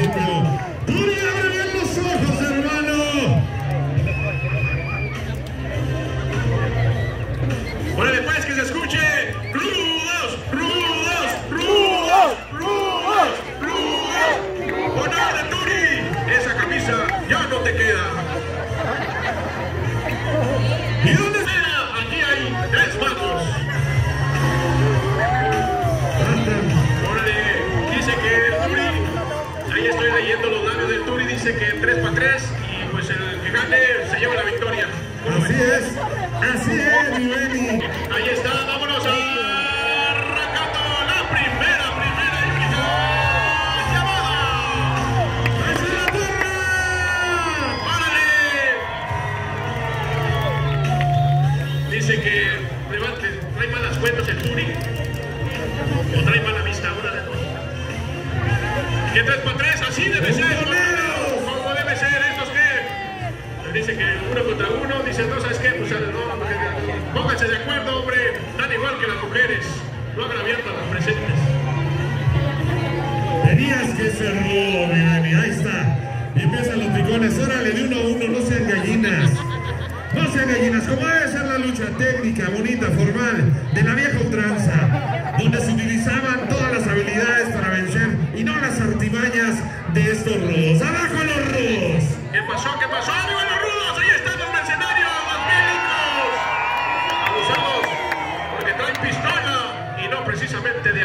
people. Que 3 para 3 y pues el que gane se lleva la victoria. ¿Cómo Así ves? es, así es, mi Benny. Ahí está, vámonos arrancando la primera, primera y única llamada. ¡Hacia la torre! ¡Párale! Dice que levante, trae malas cuentas el Turi o trae mala vista, una de dos. Que tres para tres, así debe ser. Dice no, ¿sabes qué? Pues no, porque- pónganse de acuerdo, hombre, tan igual que las mujeres, no hagan abiertas las presentes. Tenías que ser rudo, mi Benny. Ahí está. Y empiezan los picones. Órale, de uno a uno, no sean gallinas. No sean gallinas, como debe ser la lucha técnica, bonita, formal, de la vieja ultranza, donde se utilizaban todas las habilidades para vencer y no las artimañas de estos rudos. ¡Abajo los rudos! ¿Qué pasó? ¿Qué pasó? Precisamente de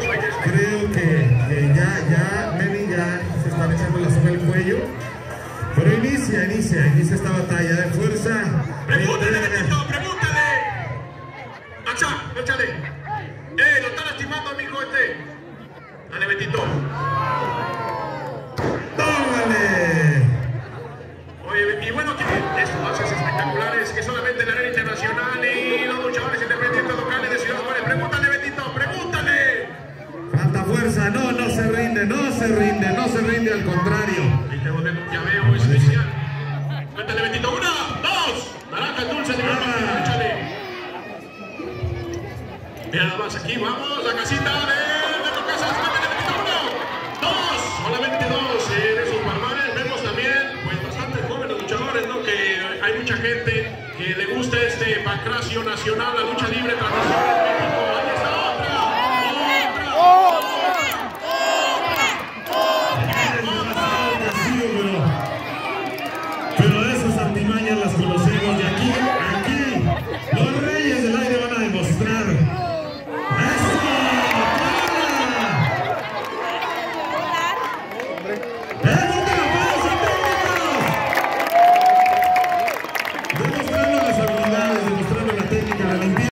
sueños. Creo que, que ya, ya, Benny ya se están echando la soga al cuello. Pero inicia, inicia, inicia esta batalla de fuerza. ¡Pregúntale, Betito! ¡Pregúntale! ¡Acha! ¡Échale! ¡Eh! ¡Lo está lastimando, amigo este! ¡Dale, Betito! Fuerza, no, no se rinde, no se rinde, no se rinde, al contrario. Ahí tenemos un llaveo especial. Cuéntale, Betito. Una, dos. Naranja dulce Ah. Échale. Mira nada más aquí, vamos. La casita de Beto Casas. Cuéntale, Betito. Uno, dos. Solamente dos. eh, de esos barbares. Vemos también, pues, bastantes jóvenes luchadores, ¿no? Que hay mucha gente que le gusta este pancracio nacional, la lucha libre tradicional